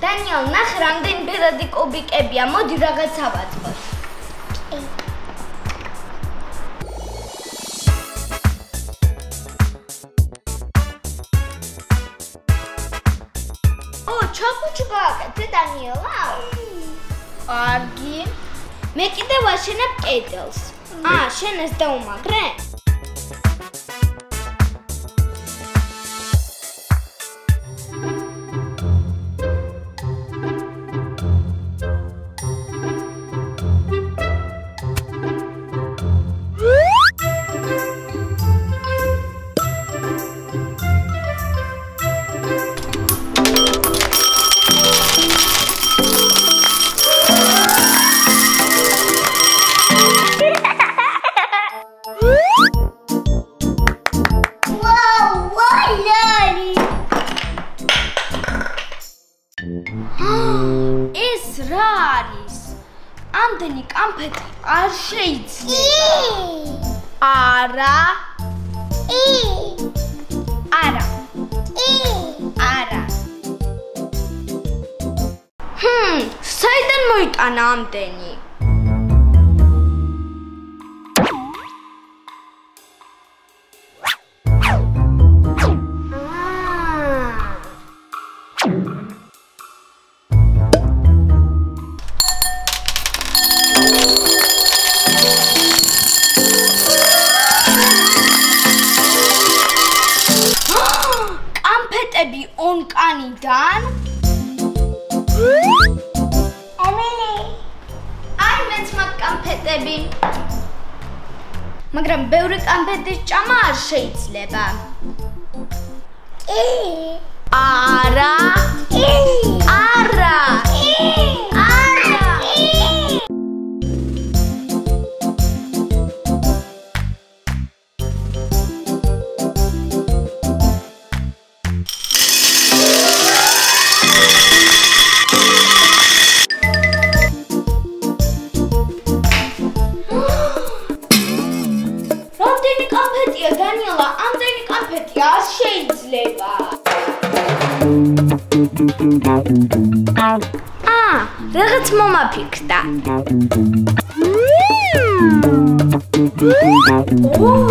დანიელ, ნახე რამდენი ბერადი კუბიკებია. მოდი რაღაცა ვაწყოთ. ო, ჩაკუჩი გააკეთე დანიელა? კარგი. მე კიდე ვაშენებ კედელს. აა, შენ ეს დაუმაგრე? რა არის? ამდენი კამფეტი არ შეიძლება. არა. არა. არა. ჰმ, საიდან მოიტანა ამდენი? მაგრამ ბევრი კამფეტის ჭამა არ შეიძლება. არა? არა აა, რაღაც მომაფიქრდა. ო!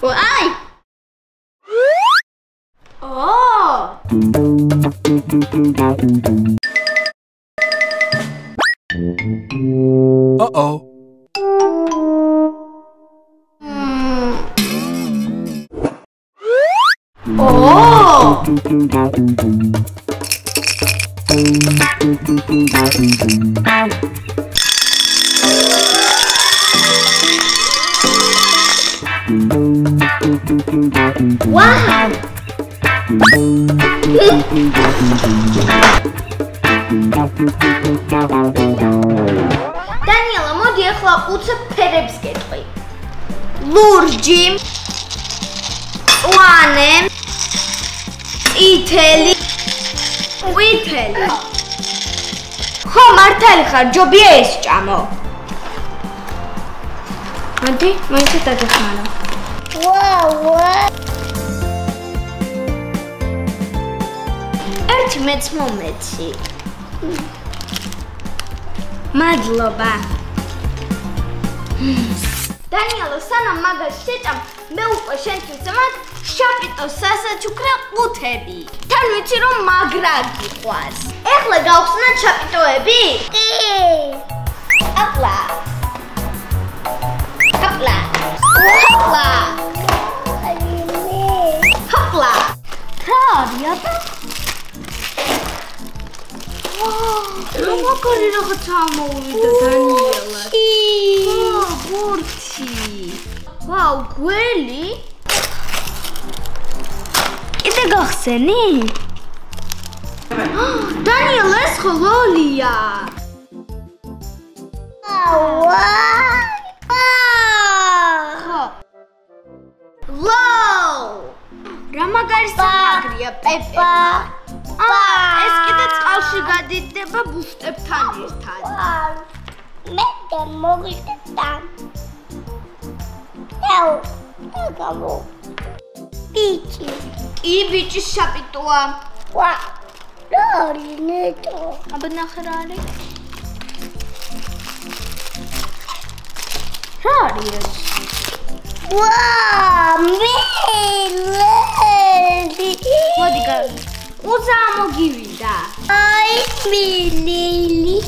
Ủa ơi! Ồ! Ờ ồ Ồ Ồ! 우! დანიელა, მოდი ახლა უცებ ფერებს გეტყვი. ლურჯი, ვანე, იტელი, ყვითელი. ხო, მართალი ხარ, ჯობია ეს ჭამო. მოდი, მოიცე დაგეხმარო. ვაუ! ერთი მეც მომეცი. მადლობა. დანიელო, სანამ მაგას შეჭამ, მე უკვე შენთვის მაგ შაპიტო სასაჩუქრა ყუთები. თან ვიცი რომ მაგრა გიყვარს. ეხლა გავხსნათ შაპიტოები? კი. Hopla. Hopla. Hopla. რა არის აბა? ვაუ, მაგარი რაღაც ამოვიდა დანიელა. ვაუ, ბურთი. ვაუ, გველი. კიდე გახსენი? დანიელ ეს ხოლოლია. აუა! რა მაგარი სამაგრია, პეპე. აა, ეს კიდე წყალში გადიდება ბუშტებთან ერთად. მე და მოგვიდა. ეუ, ეგამო. ბიჭი. კი, ბიჭის შაპიტოა. ვა. რორი ნეტო. აბა ნახე რა არის? რა არის ეს? ვა, მე მოგივიდა. აი, მილილი.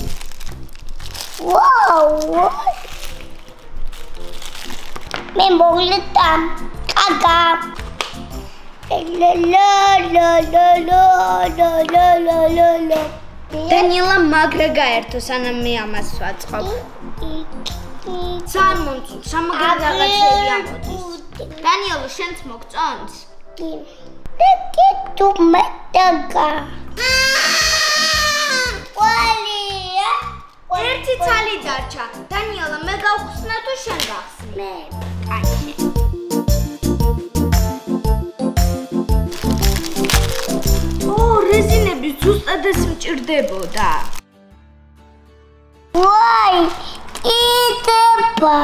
ვაუ. მე მოვლეთა. კაკა. ლა ლა ლა ლა ლა ლა ლა ლა ლა ლა დანიელა მაგრა გაერთო სანამ მე ამას ვაწყობ. ძალიან მომწონს, სამაგრა რაღაცები ამოდის. დანიელო, შენც მოგწონს? დაკი თუ მეტაგა ვალია ერთი ცალი დარჩა. დანიელა, მე გავხსნა თუ შენ გახსნი? მე რეზინები ზუსტად ეს მჭirdებოდა. ვაი იტება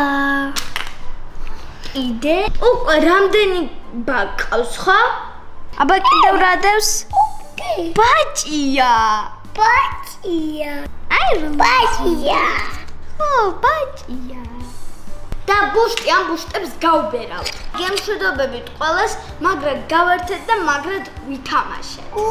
იდე? უკვე რამდენი ბაკავს ხო? აბა კიდევ რა დევს? ბაჭია. ბაჭია აი ბაჭია ო, ბაჭია. და ბუშტი ამ ბუშტებს გავბერავ. გემშვიდობებით ყველას, მაგრად გავერთეთ და მაგრად ვითამაშეთ. უ